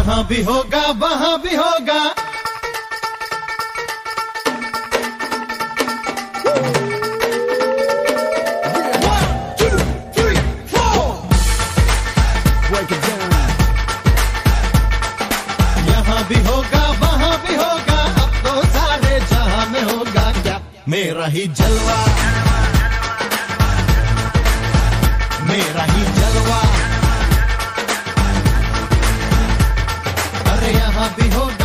भी होगा, वहाँ भी होगा. यहाँ भी होगा, वहाँ भी होगा। अब तो सारे जहाँ में होगा क्या? मेरा ही जलवा। जलवा अरे यहाँ भी होगा